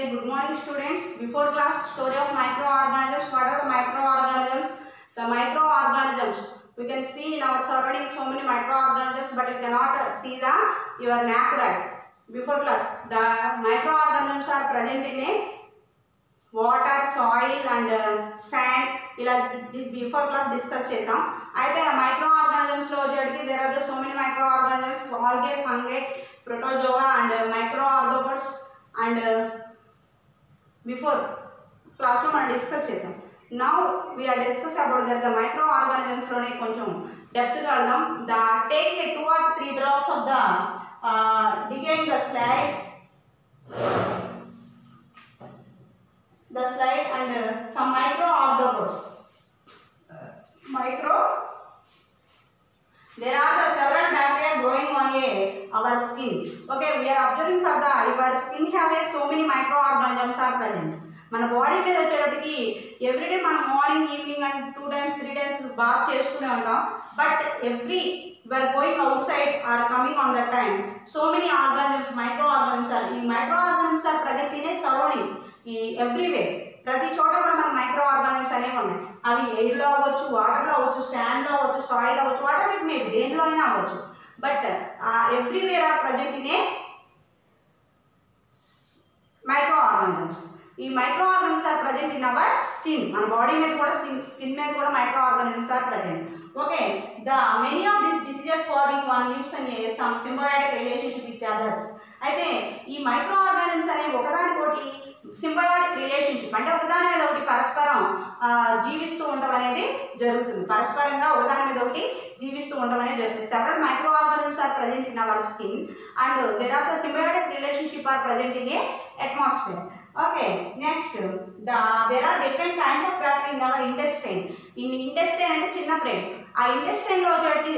Okay, good morning students. Before class, story of microorganisms. What are the microorganisms? The microorganisms. We can see in our surrounding so many microorganisms, but you cannot see the your natural. Before class, the microorganisms are present in a water soil and sand ఇలా before class discuss చేసాం అయితే ఆ micro ఆర్గానిజమ్స్లో వచ్చేటికి there are the so many micro organisms algae fungi protozoa and micro ఆర్గోపర్స్ and before క్లాస్లో మనం discuss చేసాం now we are discuss about that the micro ఆర్గానిజమ్స్లోనే కొంచెం డెప్త్గా వెళ్దాం the take a two or three drops of the decaying the slide the slide and some micro micro micro There are the several bacteria growing on a, our skin. Okay, we are observing for the our skin have a, so many microorganisms are present. మన body మీద వచ్చేటప్పటికి everyday మనం morning evening and two times three times bath చేస్తూనే ఉంటాం but everywhere going outside or coming on the time so many organisms micro organisms ఈ micro organisms are present in a surroundings ఈ everywhere ప్రతి చోట కూడా మనకు micro organisms అనేవి ఉన్నాయి అవి ఎయిర్లో అవ్వచ్చు వాటర్లో అవ్వచ్చు శాండ్లో అవ్వచ్చు సాయిల్ అవ్వచ్చు వాటర్ ఇట్ మేము దేనిలో అయినా అవ్వచ్చు బట్ ఎవ్రీవేర్ ఆర్ ప్రజెంట్ ఇనే మైక్రో ఆర్గానిజమ్స్ ఈ micro organisms are present in our skin మన బాడీ మీద కూడా స్కిన్ స్కిన్ మీద కూడా micro organisms are present okay the many of this diseases forming one leaves and some symbiotic relationship with others అయితే ఈ micro organisms అనేవి ఒకదానికోటి symbiotic relationship అంటే ఒకదాని మీద ఒకటి పరస్పరం జీవిస్తూ ఉండడం అనేది జరుగుతుంది పరస్పరంగా ఒకదాని మీద ఒకటి జీవిస్తూ ఉండడం అనేది జరుగుతుంది seven micro organisms are present in our skin and there are the symbiotic relationship are present in a atmosphere okay next the there are different kinds of bacteria in our industry in industry అంటే చిన్న plate intestine lo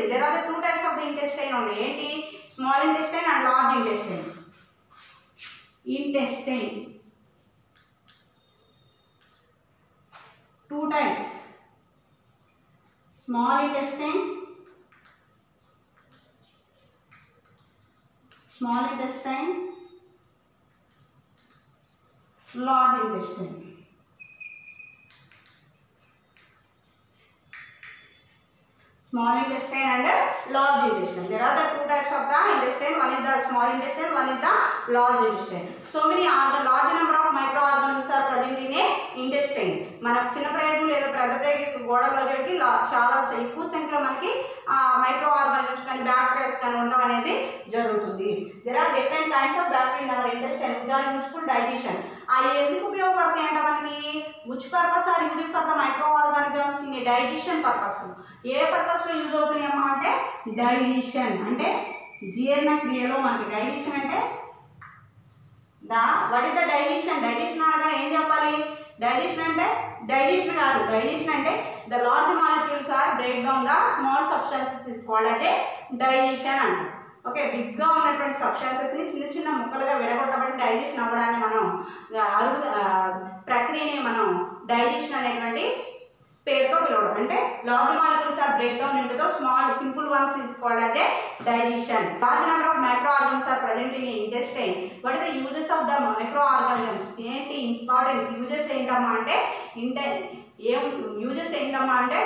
there are two types of the intestine only enti small intestine and large intestine intestine two types small intestine small intestine large intestine small intestine and large intestine. There are the two types of the intestine. One is the small intestine, one is the large intestine. So many organ, large number of microorganisms are present in a intestine. మనకు చిన్న ప్రయోగం లేదా పెద్ద ప్రయోగం గోడలో పెట్టి చాలా ఎక్కువ సంఖ్యలో మనకి మైక్రో ఆర్గానిజమ్స్ కానీ బ్యాక్టీరియాస్ కానీ ఉండడం అనేది జరుగుతుంది there are different kinds of bacteria in our industry join useful digestion అవి ఎందుకు ఉపయోగపడతాయి అంటే మనకి which purpose are use for the micro organisms in digestion purpose ఏ లో యూజ్ అవుతున్నాయమ్మా అంటే డైజెషన్ అంటే క్రియలో మనకి డైజెషన్ అంటే దా what is the digestion digestion అనగా ఏం చెప్పాలి డైజెషన్ అంటే డైజెషన్ కాదు డైజెషన్ అంటే the large molecules are break down the small substances తీసుకోవాలి అదే డైజెషన్ అంటే ఓకే బిగ్గా ఉన్నటువంటి సబ్స్టాన్సెస్ని చిన్న చిన్న ముక్కలుగా విడగొట్టబడి డైజెషన్ అవ్వడాన్ని మనం అరుగు ప్రక్రియని మనం డైజెషన్ అనేటువంటి పేరుతో పిలవడం అంటే large molecules are break down ఇంటితో small simple ones is called అదే digestion large number of micro organs are present in intestine what is the uses of the micro organisms ఏంటి ఇంపార్టెన్స్ యూజెస్ ఏంటమ్మా అంటే ఇంటెన్ ఏం uses ఏంటమ్మా అంటే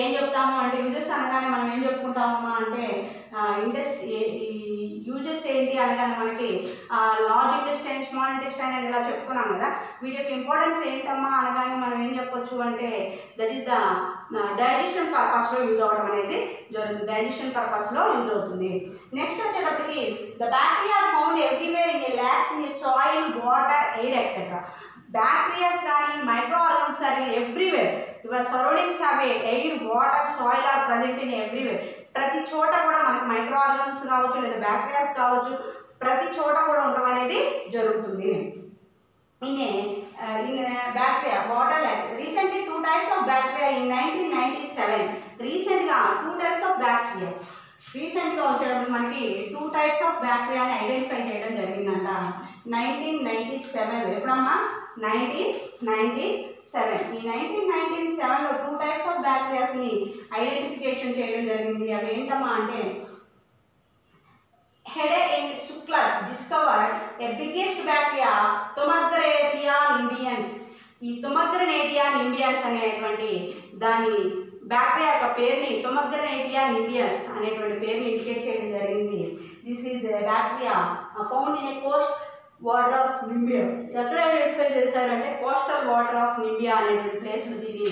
ఏం చెప్తాము అంటే యూజెస్ అనగానే మనం ఏం చెప్పుకుంటామమ్మా అంటే ఇండస్ట్ యూజెస్ ఏంటి అనగానే మనకి లార్జ్ ఇంటెస్టైన్ స్మాల్ ఇండస్ట్రీ అని ఇలా చెప్పుకున్నాం కదా వీటి యొక్క ఇంపార్టెన్స్ ఏంటమ్మా అనగానే మనం ఏం చెప్పొచ్చు అంటే దట్ ఈస్ ద డైజెషన్ పర్పస్లో యూజ్ అవ్వడం అనేది జరుగుతుంది డైజెషన్ పర్పస్లో యూజ్ అవుతుంది నెక్స్ట్ వచ్చేటప్పటికి the bacteria found everywhere in lakes in soil water air etcetera bacterias కానీ micro are in everywhere our surroundings have air water soil are present in everywhere ప్రతి చోట కూడా మనకి మైక్రో ఆర్గమ్స్ కావచ్చు లేదా బ్యాక్టీరియాస్ కావచ్చు ప్రతి చోట కూడా ఉండటం అనేది జరుగుతుంది in bacteria water like recently two types of bacteria in nineteen ninety seven రీసెంట్గా టూ టైప్స్ ఆఫ్ బ్యాక్టీరియాస్ రీసెంట్గా వచ్చేటప్పుడు మనకి టూ టైప్స్ ఆఫ్ బ్యాక్టీరియాని ఐడెంటిఫై చేయడం జరిగిందంట నైన్టీన్ నైన్టీ సెవెన్ ఎప్పుడమ్మా నైన్టీన్ నైన్టీ సెవెన్ ఈ నైన్టీన్ నైన్టీన్ సెవెన్లో టూ టైప్స్ ఆఫ్ బ్యాక్టీరియాస్ని ఐడెంటిఫికేషన్ చేయడం జరిగింది అవి ఏంటమ్మా అంటే హెడే in సుక్లస్ discovered a biggest bacteria ఏరియా నింబియన్స్ ఈ నేటియా నింబియన్స్ అనేటువంటి దాని బ్యాక్టీరియా యొక్క పేరుని తొమగ్రనేటియా నింబియన్స్ అనేటువంటి పేరుని ఇండికేట్ చేయడం జరిగింది this is bacteria found in a coast water of Namibia ఎక్కడ ఐడెంటిఫై చేశారంటే కోస్టల్ వాటర్ ఆఫ్ నింబియా అనేటువంటి ప్లేస్ దీన్ని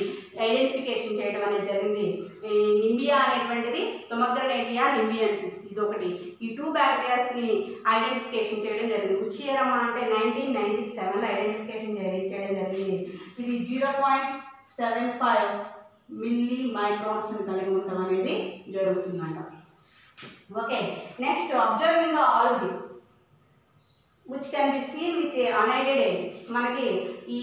ఐడెంటిఫికేషన్ చేయడం అనేది జరిగింది ఈ నింబియా అనేటువంటిది తొమగ్రనేటియా నింబియన్సిస్ ఇది ఒకటి ఈ టూ బ్యాక్టీరియాస్ని ఐడెంటిఫికేషన్ చేయడం జరిగింది ఉచ్చిరమ అంటే నైన్టీన్ నైన్టీ సెవెన్లో ఐడెంటిఫికేషన్ చేయడం జరిగింది ఇది zero point seven five milli మైక్రాన్స్ని కలిగి ఉండడం అనేది జరుగుతుందంట okay next observing algae which can be seen with a unaided మనకి ఈ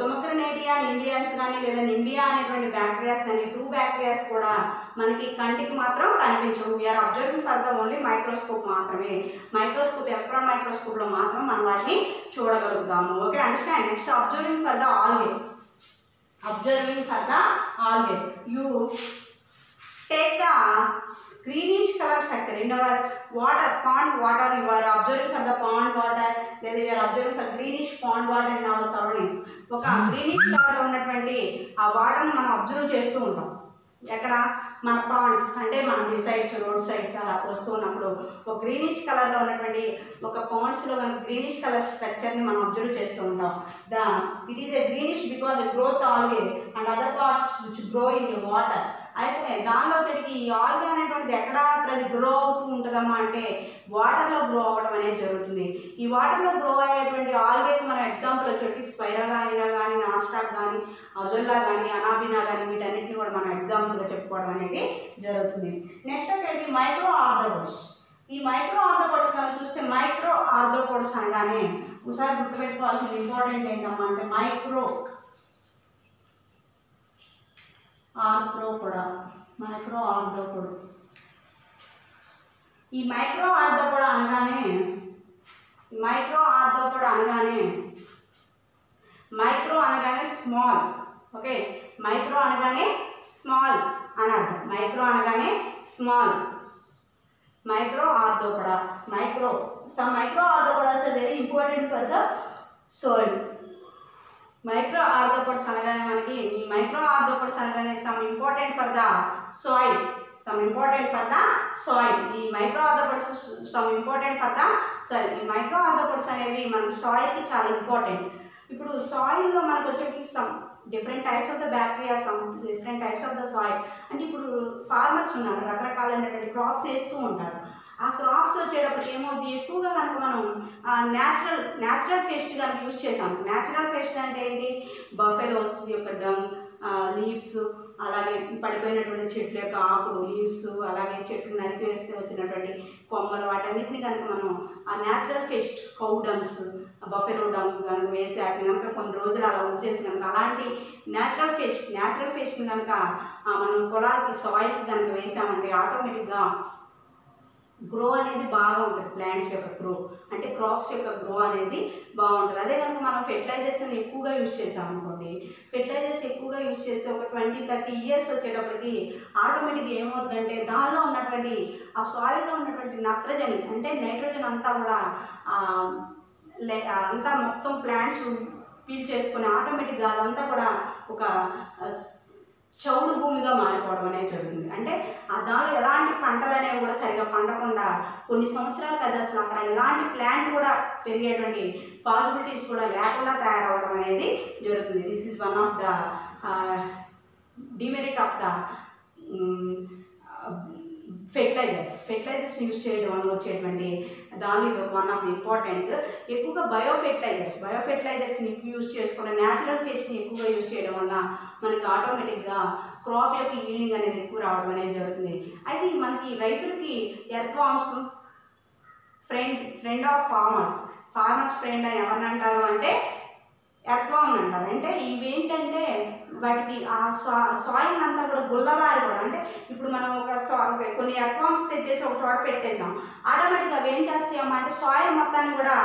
తుమక్రనేటియా నింబియాన్స్ కానీ లేదా నింబియా అనేటువంటి బ్యాక్టీరియాస్ కానీ టూ బ్యాక్టీరియాస్ కూడా మనకి కంటికి మాత్రం కనిపించవు we are observing for the only microscope మాత్రమే మైక్రోస్కోప్ ఎలక్ట్రాన్ మైక్రోస్కోప్లో మాత్రం మనం వాటిని చూడగలుగుతాము okay understand next observing for the algae observing for the algae you take the greenish colour structure in our water pond water you observing for the pond water లేదా you observing for greenish pond water water in surroundings ఒక greenish colour ఉన్నటువంటి ఆ వాటర్ని మనం observe చేస్తూ ఉంటాం ఎక్కడ మన పాండ్స్ అంటే మనం డిసైడ్స్ రోడ్ సైడ్స్ అలా వస్తూ ఉన్నప్పుడు ఒక గ్రీనిష్ కలర్లో ఉన్నటువంటి ఒక పాండ్స్లో మనం గ్రీనిష్ కలర్ స్ట్రక్చర్ని మనం అబ్జర్వ్ చేస్తూ ఉంటాం the it is a greenish because growth algae and other parts which grow in water అయిపోయినాయి దానిలో తిరిగి ఈ ఆల్గా అనేటువంటిది ఎక్కడ ప్రతి గ్రో అవుతూ ఉంటుందమ్మా అంటే వాటర్లో గ్రో అవ్వడం అనేది జరుగుతుంది ఈ వాటర్లో గ్రో అయ్యేటువంటి ఆల్గేకి మనం ఎగ్జాంపుల్ వచ్చేటి స్పైరా కానీనా కానీ నాస్టాక్ కానీ అజొల్లా కానీ అనాబినా కానీ వీటన్నిటిని కూడా మనం ఎగ్జాంపుల్గా చెప్పుకోవడం అనేది జరుగుతుంది నెక్స్ట్ వచ్చేటి మైక్రో ఆర్థోపోడ్స్ ఈ మైక్రో ఆర్థోపోడ్స్ కనుక చూస్తే మైక్రో ఆర్థోపోడ్స్ అనగానే ఒకసారి గుర్తుపెట్టుకోవాల్సింది ఇంపార్టెంట్ ఏంటమ్మా అంటే మైక్రో కూడా మైక్రో కూడా ఈ మైక్రో కూడా అనగానే మైక్రో ఆర్థో కూడా అనగానే మైక్రో అనగానే స్మాల్ ఓకే మైక్రో అనగానే స్మాల్ అని అర్థం మైక్రో అనగానే స్మాల్ మైక్రో ఆర్థో కూడా మైక్రో సమ్ మైక్రో ఆర్థో కూడా very important for the soul micro arthropods అనగానే మనకి ఈ మైక్రో ఆర్థోపోడ్స్ అనగానే some important for the soil some important for the soil ఈ micro arthropods some important for the soil ఈ micro arthropods అనేవి మన సాయిల్కి చాలా ఇంపార్టెంట్ ఇప్పుడు సాయిల్లో మనకు వచ్చేటి some different types of the bacteria some different types of the soil అంటే ఇప్పుడు ఫార్మర్స్ ఉన్నారు రకరకాలైనటువంటి క్రాప్స్ వేస్తూ ఉంటారు ఆ క్రాప్స్ వచ్చేటప్పటికి ఏమవుతుంది ఎక్కువగా కనుక మనం న్యాచురల్ న్యాచురల్ పేస్ట్ కనుక యూజ్ చేసాం న్యాచురల్ పేస్ట్ అంటే ఏంటి బఫెలోస్ యొక్క డమ్ లీవ్స్ అలాగే పడిపోయినటువంటి చెట్ల యొక్క ఆకులు లీవ్స్ అలాగే చెట్లు నరిపేస్తే వచ్చినటువంటి కొమ్మలు వాటన్నిటిని కనుక మనం ఆ natural pest cow dungs buffalo dung కనుక వేసి వాటిని కనుక కొన్ని రోజులు అలా ఉంచేసి కనుక అలాంటి న్యాచురల్ ఫెస్ట్ న్యాచురల్ ఫెస్ట్ని కనుక మనం పొలాలకి సాయిల్కి కనుక వేసామంటే ఆటోమేటిక్గా గ్రో అనేది బాగా ఉంటుంది ప్లాంట్స్ యొక్క గ్రో అంటే క్రాప్స్ యొక్క గ్రో అనేది బాగుంటుంది అదే కనుక మనం ఫెర్టిలైజర్స్ని ఎక్కువగా యూజ్ చేసాం అనుకోండి ఫెర్టిలైజర్స్ ఎక్కువగా యూజ్ చేస్తే ఒక ట్వంటీ థర్టీ ఇయర్స్ వచ్చేటప్పటికి ఆటోమేటిక్గా ఏమవుతుందంటే దానిలో ఉన్నటువంటి ఆ సాయిల్లో ఉన్నటువంటి నత్రజని అంటే నైట్రోజన్ అంతా కూడా లే అంతా మొత్తం ప్లాంట్స్ ఫీల్ చేసుకుని ఆటోమేటిక్గా అదంతా కూడా ఒక చౌడు భూమిగా మారిపోవడం అనేది జరుగుతుంది అంటే దానిలో ఎలాంటి పంటలు అనేవి కూడా సరిగా పండకుండా కొన్ని సంవత్సరాలు కదా అసలు అక్కడ ఎలాంటి ప్లాంట్ కూడా పెరిగేటువంటి పాసిబిలిటీస్ కూడా లేకుండా తయారవడం అనేది జరుగుతుంది this is one of the demerit of the fertilizers fertilizers use చేయడం వల్ల వచ్చేటువంటి దానిలో ఇది వన్ ఆఫ్ ఇంపార్టెంట్ ఎక్కువగా బయో ఫెర్టిలైజర్స్ బయో ఫెర్టిలైజర్స్ని యూజ్ చేసుకోవడం న్యాచురల్ ఫేస్ని ఎక్కువగా యూజ్ చేయడం వల్ల మనకి ఆటోమేటిక్గా క్రాప్ యొక్క ఈల్డింగ్ అనేది ఎక్కువ రావడం అనేది జరుగుతుంది అయితే మనకి రైతులకి earth friend friend of farmers farmers friend అని ఎవరిని అంటారు అంటే ఎర్త్ అంటారు అంటే ఇవేంటంటే వాటికి ఆ సా సాయిల్ అంతా కూడా గుల్లబారి కూడా అంటే ఇప్పుడు మనం ఒక సా కొన్ని అకౌంట్స్ తెచ్చేసి ఒక చోట పెట్టేసాం ఆటోమేటిక్గా అవి ఏం చేస్తాయమ్మా అంటే సాయిల్ మొత్తాన్ని కూడా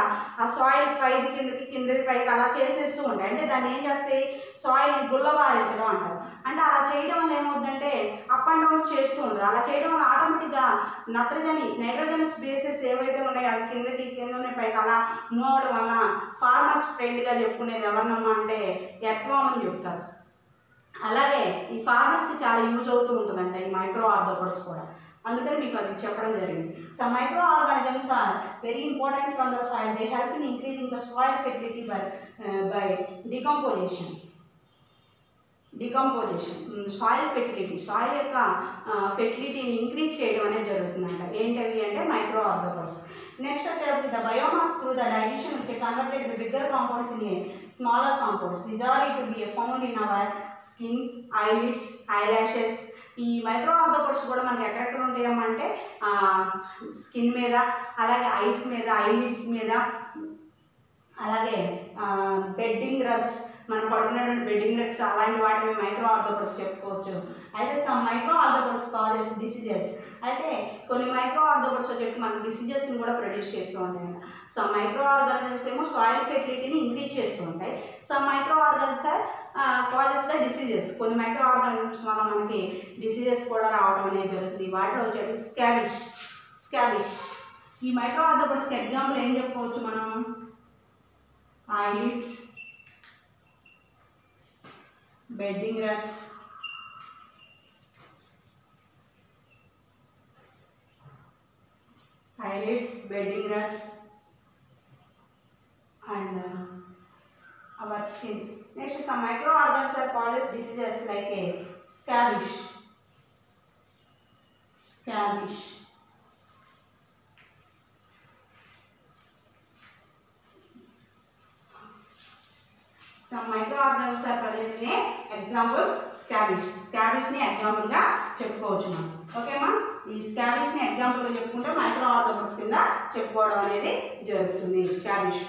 ఆ సాయిల్ పైది కిందకి కిందకి పైకి అలా చేసేస్తూ ఉంటాయి అంటే దాన్ని ఏం చేస్తాయి సాయిల్ని గుల్లబారించడం అంటారు అంటే అలా చేయడం వల్ల ఏమవుతుందంటే అప్ అండ్ డౌన్స్ చేస్తూ ఉంటుంది అలా చేయడం వల్ల ఆటోమేటిక్గా నత్రజని నైట్రోజన్స్ బేసెస్ ఏవైతే ఉన్నాయో అవి కిందకి కింద ఉన్నాయి పైకి అలా మూవడం వల్ల ఫార్మర్స్ ఫ్రెండ్గా చెప్పుకునేది ఎవరినమ్మా అంటే ఎత్వం అని చెప్తారు అలాగే ఈ ఫార్మర్స్కి చాలా యూజ్ అవుతూ ఉంటుంది అంటే ఈ మైక్రో ఆర్గనిజమ్స్ కూడా అందుకని మీకు అది చెప్పడం జరిగింది so micro organisms are very important from the soil they help in increasing the soil fertility by by decomposition decomposition soil fertility soil యొక్క ఫెర్టిలిటీని uh, ఇంక్రీజ్ చేయడం అనేది జరుగుతుందంట ఏంటవి అంటే micro organisms Next therapy, the biomass through the dilution will be converted to bigger compounds in a smaller compounds. These are it will be found in our skin, eyelids, eyelashes, ఈ micro arthropods కూడా మనకి ఎక్కడెక్కడ ఉంటాయమ్మంటే skin మీద అలాగే ice మీద eyelids మీద అలాగే bedding రగ్స్ మనం పడుకున్నటువంటి బెడ్డింగ్ రగ్స్ అలాంటి వాటిని మైక్రో ఆర్థోపడ్స్ చెప్పుకోవచ్చు అయితే some micro arthropods causes diseases అయితే కొన్ని మైక్రో ఆర్థోపోడ్స్ వచ్చేటికి మనకి డిసీజెస్ని కూడా ప్రొడ్యూస్ చేస్తూ ఉంటాయి సో మైక్రో ఆర్గానిజమ్స్ ఏమో సాయిల్ ఫెర్టిలిటీని ఇంక్రీజ్ చేస్తూ ఉంటాయి so micro organisms causes the diseases కొన్ని మైక్రో ఆర్గానిజమ్స్ వల్ల మనకి డిసీజెస్ కూడా రావడం అనేది జరుగుతుంది వాటిలో వచ్చేటి స్కాబిష్ స్కాబిష్ ఈ మైక్రో ఆర్థోపోడ్స్కి ఎగ్జాంపుల్ ఏం చెప్పుకోవచ్చు మనం eyelids bedding rocks bedding runs and uh, our skin. Next some microorganisms are causes diseases like a uh, scabbish. Scabbish. Some microorganisms are present in a example scabies. Scabies ని example గా చెప్పుకోవచ్చు మనం ఓకేమా ఈ స్కాబిష్ ని example గా చెప్పుకుంటే micro arthropods కింద చెప్పుకోవడం అనేది జరుగుతుంది స్కాబిష్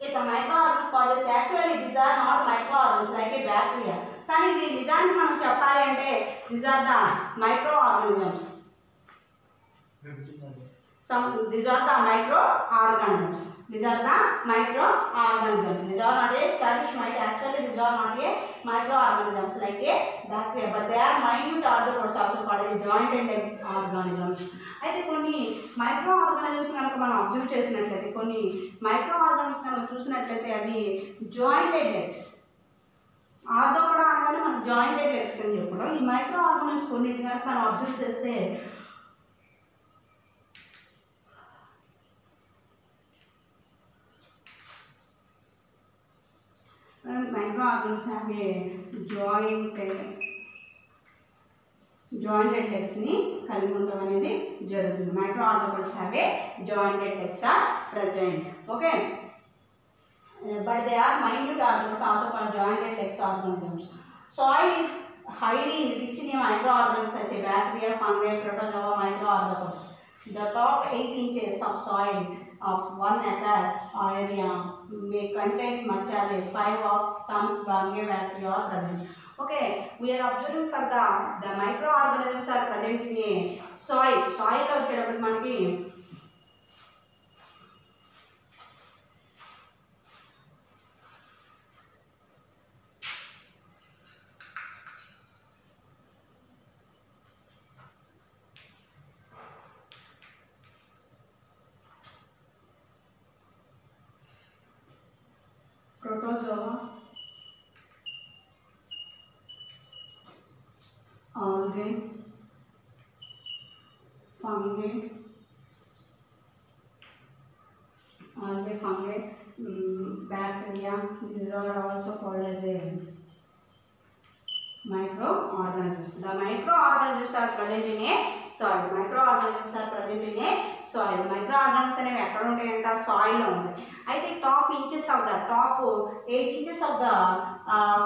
Okay, so microorganisms causes actually these are not microorganisms like a bacteria. కానీ ఇది నిజానికి మనం చెప్పాలి అంటే these are the microorganisms Some these are the microorganisms. These are the microorganisms. These are not a starfish mite. Actually, these are not a microorganisms like a bacteria, but they are minute organelles also called as joint organisms. అయితే కొన్ని micro organisms కనుక మనం observe చేసినట్లయితే కొన్ని micro organisms కనుక చూసినట్లయితే అవి jointed legs ఆర్దో కూడా అనగానే మనం జాయింటెడ్ లెగ్స్ అని చెప్పడం ఈ మైక్రో ఆర్గానిజమ్స్ కొన్నింటి కనుక మనం అబ్జర్వ్ చేస్తే microorganisms have a joint jointed లెగ్స్ని కలిగి ఉండడం అనేది జరుగుతుంది micro arthropods have a jointed legs are present okay but they are mind arthropods also call jointed legs organisms soil is highly rich in microorganisms such as bacteria, fungi, protozoa, microorganisms. The top 8 inches of soil of one acre area may contain much as a 5 of terms Barnier battery are present. Okay, we are observing for the, the microorganisms are present in a soil. Soil వచ్చేటప్పుడు మనకి fungi, mm, bacteria. These are also called as a microorganisms. The microorganisms are present in a soil. Microorganisms are present in a soil. Microorganisms అనేవి ఎక్కడ ఉంటాయంట సాయిల్లో ఉంటాయి అయితే top inches of the top eight inches of the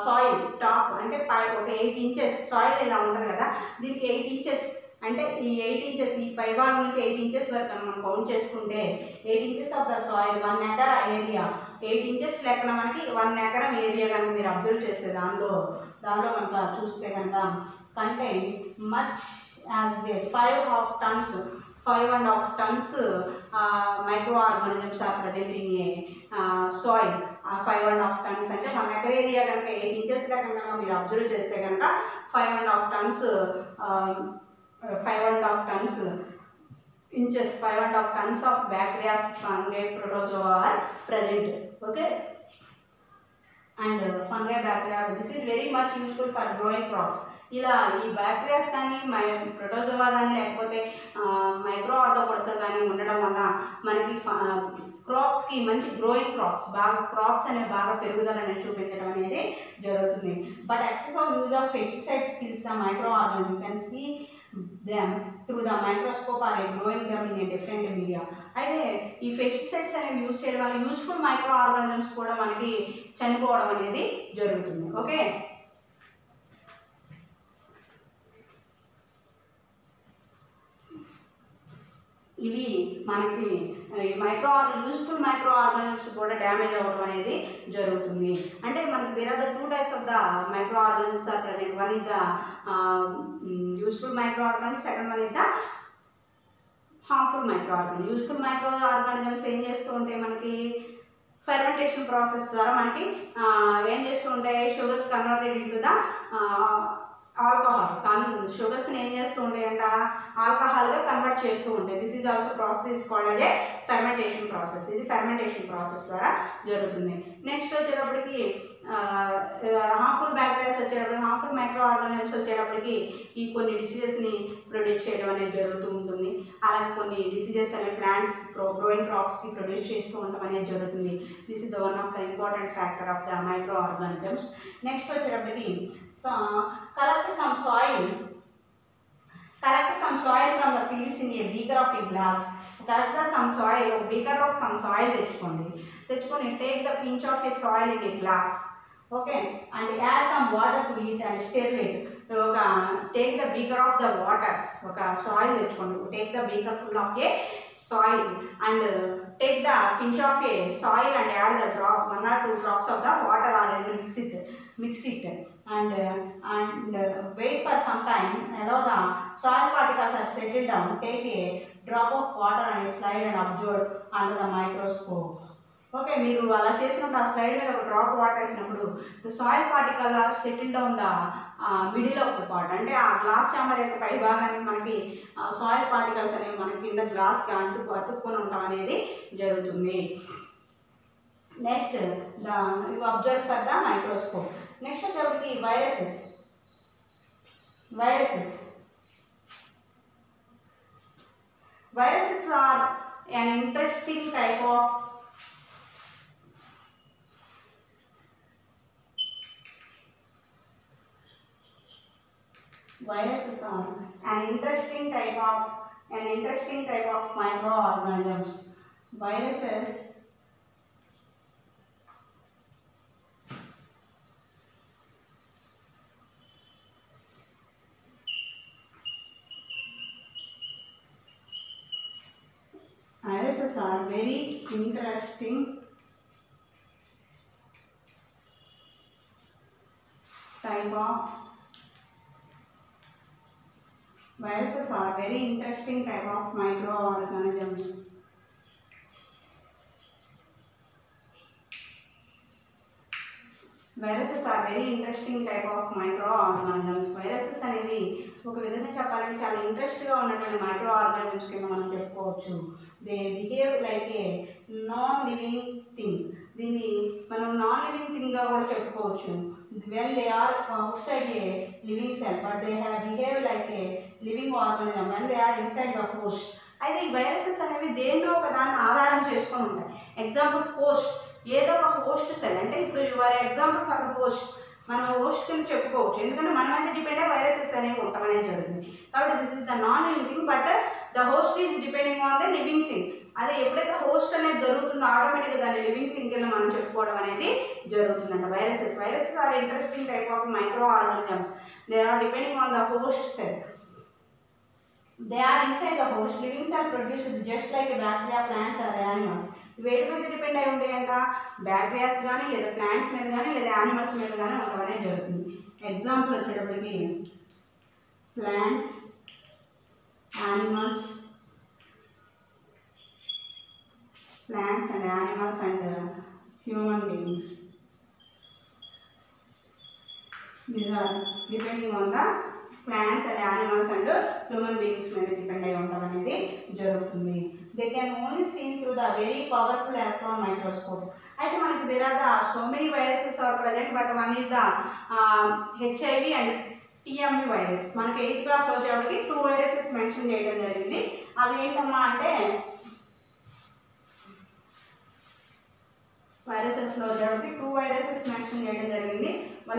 soil top అంటే పై ఒక eight inches soil ఇలా ఉంటుంది కదా దీనికి ఎయిట్ ఇంచెస్ అంటే ఈ ఎయిట్ ఇంచెస్ ఈ పై భాగం నుంచి ఎయిట్ ఇంచెస్ వరకు మనం కౌంట్ చేసుకుంటే eight inches of the soil one acre area eight inches లెక్కన మనకి వన్ ఎకరం ఏరియా కనుక మీరు అబ్జర్వ్ చేస్తే దానిలో దానిలో కనుక చూస్తే కనుక కంటే much as a five half tons five and half tons micro organisms are present in a soil five and half tons అంటే వన్ ఎకర్ ఏరియా కనుక ఎయిట్ ఇంచెస్ లెక్క మీరు అబ్జర్వ్ చేస్తే కనుక five and half tons five and half tons inches five and half tons of bacteria fungi protozoa are present. Okay and uh, fungi bacteria, this is very much useful for growing ఇలా ఈ bacterias కానీ మై protozoa కానీ లేకపోతే micro ఆర్థోపొడ్స్ కానీ ఉండడం వల్ల మనకి క్రాప్స్కి మంచి గ్రోయింగ్ క్రాప్స్ బాగా క్రాప్స్ అనే బాగా పెరుగుదల అనేది చూపించడం అనేది జరుగుతుంది but excess of use of pesticides kills micro organic you see then through the microscope are growing them in a different అయితే ఈ పెస్టిసైడ్స్ అనేవి యూజ్ చేయడం వల్ల యూజ్ఫుల్ మైక్రో ఆర్గానిజమ్స్ కూడా మనకి చనిపోవడం అనేది జరుగుతుంది ఓకే ఇవి మనకి మైక్రో యూస్ఫుల్ మైక్రో ఆర్గానిజమ్స్ కూడా డ్యామేజ్ అవ్వడం అనేది జరుగుతుంది అంటే మనకి వేరే the two types of the micro organisms are present one is the useful micro organisms second one is the harmful micro organism useful micro organisms ఏం చేస్తూ ఉంటే మనకి ఫెర్మెంటేషన్ ప్రాసెస్ ద్వారా మనకి ఏం చేస్తూ ఉంటాయి sugars converted into the alcohol కానీ షుగర్స్ని ఏం చేస్తూ ఉంటాయంట ఆల్కహాల్గా కన్వర్ట్ చేస్తూ ఉంటాయి this is also process called fermentation process ఇది ఫెర్మెంటేషన్ ప్రాసెస్ ద్వారా జరుగుతుంది నెక్స్ట్ వచ్చేటప్పటికి హార్మ్ఫుల్ బ్యాక్టీరియాస్ వచ్చేటప్పటికి హార్మ్ఫుల్ మైక్రో ఆర్గానిజమ్స్ వచ్చేటప్పటికి ఈ కొన్ని డిసీజెస్ని ప్రొడ్యూస్ చేయడం అనేది జరుగుతూ ఉంటుంది అలాగే కొన్ని డిసీజెస్ అనే ప్లాంట్స్ ప్రో గ్రోయింగ్ క్రాప్స్కి ప్రొడ్యూస్ చేస్తూ ఉండడం అనేది జరుగుతుంది this is the one of the important factor of the micro organisms next వచ్చేటప్పటికి collect some soil, collect some soil from the fields in a beaker of a glass. Collect the some soil, beaker of some soil తెచ్చుకోండి తెచ్చుకొని take the pinch of a soil in a glass okay and add some water to it and stir it ఒక take the beaker of the water ఒక soil తెచ్చుకోండి take the beaker full of a soil and Take the pinch of a soil and add the drops, one or two drops of the water and mix it, mix it and, and uh, wait for some time. Allow the soil particles have settled down. Take a drop of water and slide and observe under the microscope. Okay మీరు అలా చేసినప్పుడు ఆ slide మీద ఒక drop water వేసినప్పుడు soil particle settle down the middle of the part అంటే ఆ glass chamber యొక్క పై భాగాన్ని మనకి సాయిల్ పార్టికల్స్ అనేవి మనకి కింద గ్లాస్గా అంటుకు అతుక్కుని అనేది జరుగుతుంది next the you observe for the microscope next వచ్చేప్పటికి viruses viruses viruses are an interesting type of Viruses are an interesting type of an interesting type of microorganisms. Viruses viruses are very interesting type of viruses are very interesting type of microorganisms. Viruses are very interesting type of micro organisms viruses అనేవి ఒక విధంగా చెప్పాలంటే చాలా ఇంట్రెస్ట్గా ఉన్నటువంటి micro organisms కింద మనం చెప్పుకోవచ్చు they behave like a non living thing దీన్ని మనం నాన్ లివింగ్ థింగ్గా కూడా చెప్పుకోవచ్చు when they are outside a living cell but they have behave like a living organism when they are inside the host అయితే ఈ వైరసెస్ అనేవి దేంట్లో ఒక దాన్ని ఆధారం చేసుకొని ఉంటాయి ఎగ్జాంపుల్ హోస్ట్ ఏదో ఒక హోస్ట్ సెల్ అంటే ఇప్పుడు యువర్ ఎగ్జాంపుల్ ఫర్ హోస్ట్ మనం హోస్ట్ అని చెప్పుకోవచ్చు ఎందుకంటే మనం అయితే డిపెండ్ అయ్యి వైరసెస్ అనేవి ఉంటాం జరుగుతుంది కాబట్టి this is the non living thing but the host is depending on the living thing అదే ఎప్పుడైతే హోస్ట్ అనేది దొరుకుతుందో ఆటోమేటిక్గా దాని లివింగ్ థింగ్ కింద మనం చెప్పుకోవడం అనేది జరుగుతుందంట viruses viruses are interesting type of micro organisms they are depending on the host cell they are inside the host living cell produce just like bacteria plants or animals వేటి మీద depend అయి ఉంటాయంట bacterias కానీ లేదా plants మీద కానీ లేదా animals మీద కానీ ఉండడం అనేది జరుగుతుంది ఎగ్జాంపుల్ వచ్చేటప్పటికి plants animals plants and animals and human uh, human beings. These are depending on the plants and animals and మీద డిపెండ్ అయి ఉండడం అనేది జరుగుతుంది they can only seen through the very powerful electron microscope అయితే మనకి there are so many viruses are present but one is the HIV and TMB virus మనకి eighth క్లాస్లో వచ్చేవాళ్ళకి టూ వైరసెస్ మెన్షన్ చేయడం జరిగింది అవి ఏంటమ్మా అంటే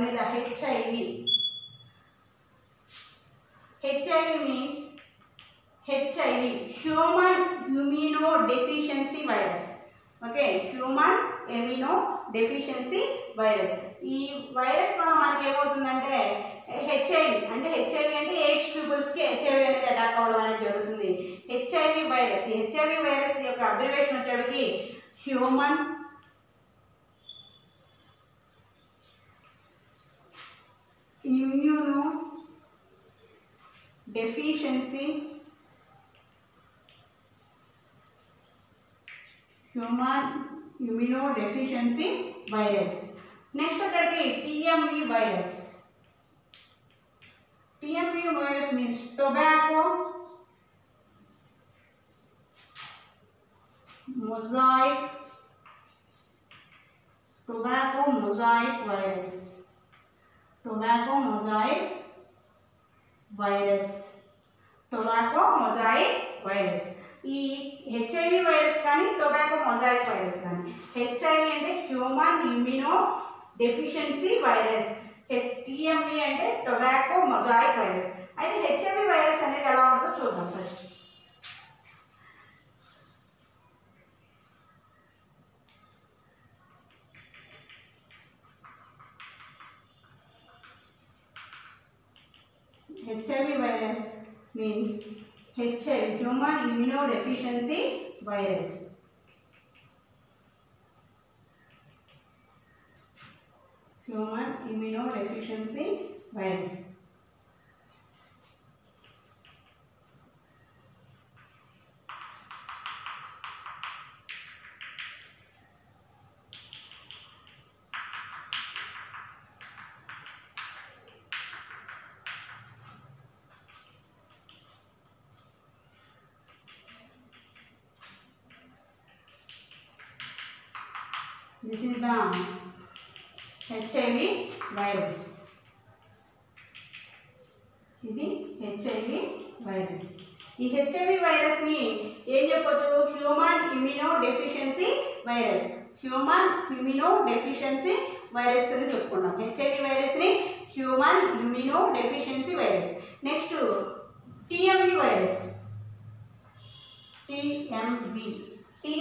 one is a HIV. HIV means HIV, human immunodeficiency virus. Okay human immunodeficiency virus ఈ virus వల్ల మనకి ఏమవుతుందంటే హెచ్ఐవి అంటే హెచ్ఐవి అంటే ఎయిడ్స్ పీపుల్స్కి హెచ్ఐవి అనేది అటాక్ అవ్వడం అనేది జరుగుతుంది హెచ్ఐవి వైరస్ ఈ హెచ్ఐవి వైరస్ యొక్క abbreviation వచ్చేటికి human immuno deficiency human immuno deficiency virus next करके TMV virus TMV virus means tobacco mosaic tobacco mosaic virus tobacco mosaic virus tobacco mosaic virus ఈ HIV virus కాని tobacco mosaic virus కాని HI అంటే human లిమినో deficiency virus HTM అంటే tobacco mosaic virus అది HMV virus అనేది ఎలా ఉంటుందో చూద్దాం first HIV virus means HIV, human immunodeficiency virus. Human immunodeficiency virus. tmv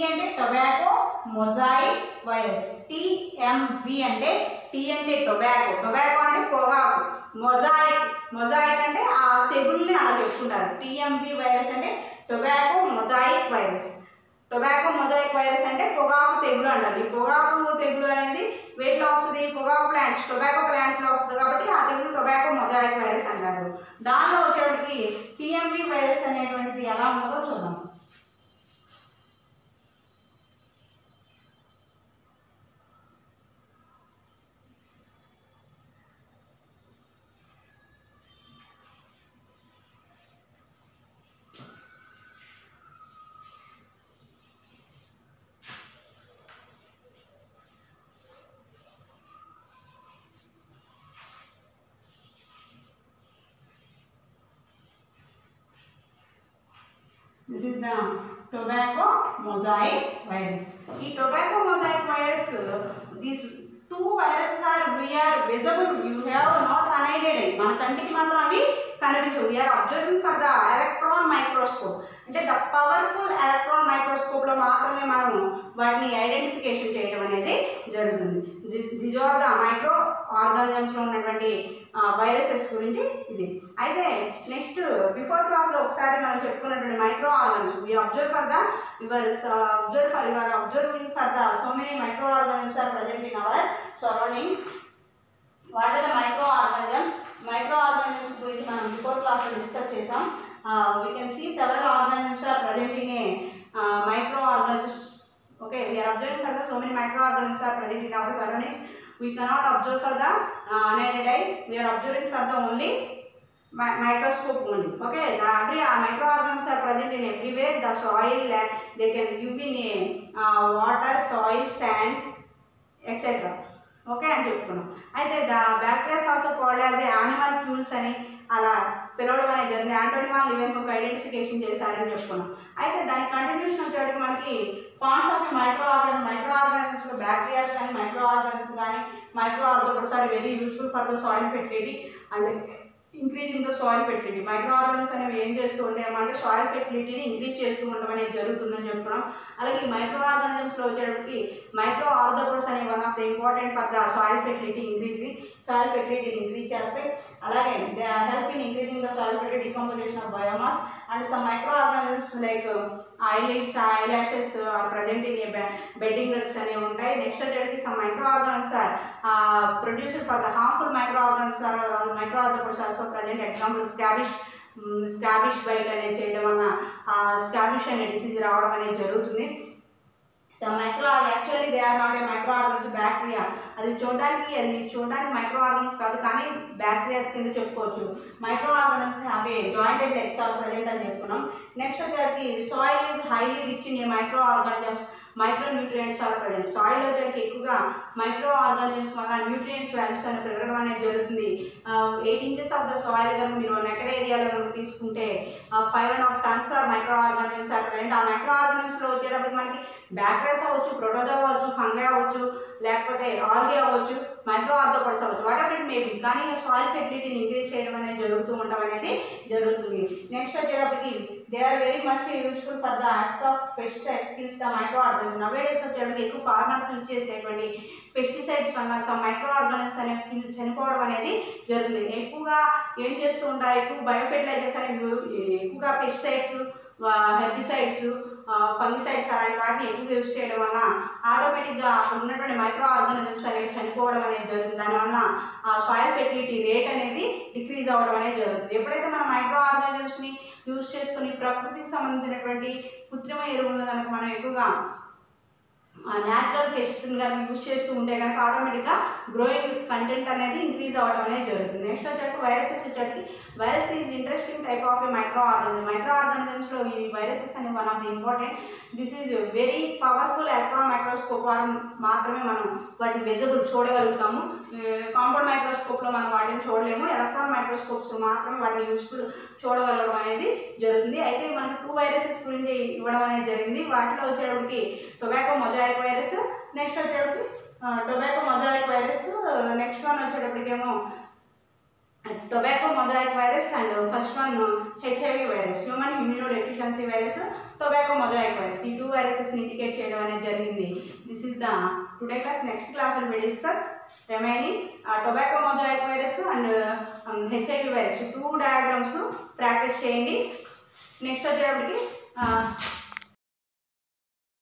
అంటే టొబకో మోజైక్ వైరస్ tmv అంటే టొబకో టొబకో అంటే పొగాకు మోజైక్ మోజైక్ అంటే ఆ తెగులుని అలా చెప్తుంటారు tmv వైరస్ అంటే tobacco mosaic virus tobacco mosaic virus అంటే పొగాకు తెగులు అంటారు ఈ పొగాకు తెగులు అనేది వేట్ లో వస్తుంది పొగాకు प्लांट्स టొబకో प्लांट्स లో వస్తుంది కాబట్టి ఆ తెగులు టొబకో మోజైక్ వైరస్ అంటారు దాని గురించికి tmv వైరస్ అనేది ఎలా ఉంటో చూద్దాం This is the tobacco mosaic virus. In tobacco mosaic virus, these two viruses are we are visible. You have not anided. మన కంటికి మాత్రం అవి కనిపించవు we are observing for the electron microscope అంటే ద పవర్ఫుల్ ఎలక్ట్రాన్ మైక్రోస్కోప్లో మాత్రమే మనము వాటిని ఐడెంటిఫికేషన్ చేయడం అనేది జరుగుతుంది దిజ్ ఆర్ ద మైక్రో ఆర్గానిజమ్స్లో ఉన్నటువంటి వైరసెస్ గురించి ఇది అయితే నెక్స్ట్ బిఫోర్ క్లాస్లో ఒకసారి మనం చెప్పుకున్నటువంటి micro organisms we observe for the your observe for your observing for the so many micro organisms are present in our surrounding what are the micro organisms micro organisms గురించి మనం before క్లాస్లో discuss చేసాం we can see several organisms are presenting a micro organisms okay observing for the so many micro organisms are present in our surroundings we cannot observe for the uh, unaided eye. We are observing for the only microscope only. Okay, the every uh, microorganisms are present in everywhere. The soil, uh, they can live in uh, water, soil, sand, etc. Okay అని చెప్పుకున్నాం అయితే the bacterias also called animal fuels అని అలా పిలవడం అనేది జరిగింది యాంటోనిమాల్ వాళ్ళు ఒక ఐడెంటిఫికేషన్ చేశారని చెప్పుకున్నాం అయితే దాని కంటిన్యూషన్ వచ్చేటికి మనకి pants of micro organ micro organics bacterias కానీ మైక్రో ఆర్గానిక్స్ కానీ మైక్రో ఆర్గన్స్ ఒకసారి very useful for the soil fertility and increasing the soil fertility micro organics అనేవి ఏం చేస్తూ అంటే సాయిల్ ఫెర్టిలిటీని ఇంక్రీజ్ చేస్తూ ఉండడం అనేది జరుగుతుందని చెప్పడం అలాగే మైక్రో ఆర్గానిజమ్స్లో వచ్చేటప్పటికి మైక్రో ఆర్గోపర్స్ అనే one of the important for the soil fertility increase soil ఫెర్టిలిటీని increase చేస్తాయి అలాగే the help in increasing the soil fertility decomposition of biomass and some micro organisms like ఐలైట్స్ eyelashes present in bedding drugs అనేవి ఉంటాయి next వచ్చేటికి some micro organs are producer for the harmful micro organs are micro organs also present example scabies scabies bite అనేది చేయడం వల్ల scabies అనే disease రావడం అనేది జరుగుతుంది micro actually they are not a micro organs bacteria అది చూడడానికి అది చూడడానికి మైక్రో ఆర్గన్స్ కాదు కానీ బ్యాక్టీరియా కింద చెప్పుకోవచ్చు మైక్రో ఆర్గన్స్ అవి జాయింటెడ్ లెగ్స్ ప్రజెంట్ అని చెప్పుకున్నాం నెక్స్ట్ వచ్చేసరికి soil is highly rich in a micro organisms micro nutrients are present సాయిల్లో కనుక ఎక్కువగా మైక్రో ఆర్గానిజమ్స్ వల్ల న్యూట్రియంట్స్ వాల్యూస్ అనేది పెరగడం అనేది జరుగుతుంది eight inches of the soil కనుక మీరు ఎకర ఏరియాలో కనుక తీసుకుంటే five and half tons micro organisms are present ఆ మైక్రో ఆర్గానిజమ్స్లో వచ్చేటప్పుడు మనకి బ్యాక్టీరియాస్ అవ్వచ్చు ప్రొటోజా అవ్వచ్చు ఫంగై అవ్వచ్చు లేకపోతే ఆల్గే అవ్వచ్చు మైక్రో ఆర్థోపడ్స్ అవ్వచ్చు వాట్ ఎవర్ ఇట్ మేబీ కానీ సాయిల్ ఫెర్టిలిటీని ఇంక్రీజ్ చేయడం అనేది జరుగుతూ ఉండడం అనేది జరుగుతుంది నెక్స్ట్ వచ్చేటప్పటికి they are very much useful for the acts of pesticides skills the micro nowadays వచ్చేటువంటి ఎక్కువ ఫార్మర్స్ యూజ్ చేసేటువంటి పెస్టిసైడ్స్ వల్ల సమ్ మైక్రో ఆర్గానిజమ్స్ అనేవి చనిపోవడం అనేది జరుగుతుంది ఎక్కువగా ఏం చేస్తూ ఉంటారు ఎక్కువ బయోఫెర్టిలైజర్స్ అనేవి ఎక్కువగా పెస్టిసైడ్స్ హెర్బిసైడ్స్ ఫంగిసైడ్స్ అలాంటి వాటిని ఎక్కువ యూజ్ చేయడం వల్ల ఆటోమేటిక్గా ఉన్నటువంటి మైక్రో ఆర్గానిజమ్స్ అనేవి చనిపోవడం అనేది జరుగుతుంది దానివల్ల సాయిల్ ఫెర్టిలిటీ రేట్ అనేది డిక్రీజ్ అవ్వడం అనేది జరుగుతుంది ఎప్పుడైతే మన మైక్రో ఆర్గానిజమ్స్ని యూజ్ చేసుకొని ప్రకృతికి సంబంధించినటువంటి కృత్రిమ ఎరువులను కనుక మనం ఎక్కువగా న్యాచురల్ ఫిషెస్ని కనుక యూజ్ చేస్తూ ఉంటే కనుక ఆటోమేటిక్గా గ్రోయింగ్ కంటెంట్ అనేది ఇంక్రీజ్ అవ్వడం అనేది జరుగుతుంది నెక్స్ట్ వచ్చేటప్పుడు వైరసెస్ వచ్చేటప్పటికి virus is interesting type of micro organism micro ఆర్గానిజమ్స్లో ఈ వైరసెస్ అనేవి one of the important this is very powerful electron microscope మాత్రమే మనం వాటిని మెజబుల్ చూడగలుగుతాము కాంపౌండ్ మైక్రోస్కోప్లో మనం వాటిని చూడలేము ఎలక్ట్రాన్ మైక్రోస్కోప్స్ మాత్రమే వాటిని యూజ్ఫుల్ చూడగలగడం అనేది జరుగుతుంది అయితే మనకు టూ వైరసెస్ గురించి ఇవ్వడం అనేది జరిగింది వాటిలో వచ్చేటప్పటికి టొబాకో మొదటి మొజాయిక్ వైరస్ నెక్స్ట్ వచ్చేటప్పటికి tobacco mosaic virus next one వచ్చేటప్పటికేమో tobacco mosaic virus and first one HIV virus human immuno deficiency virus tobacco mosaic virus ఈ టూ వైరసెస్ ఇండికేట్ చేయడం అనేది జరిగింది this is the today class next class and be discuss remaining tobacco mosaic virus and HIV virus two diagrams practice చేయండి next వచ్చేటప్పటికి uh,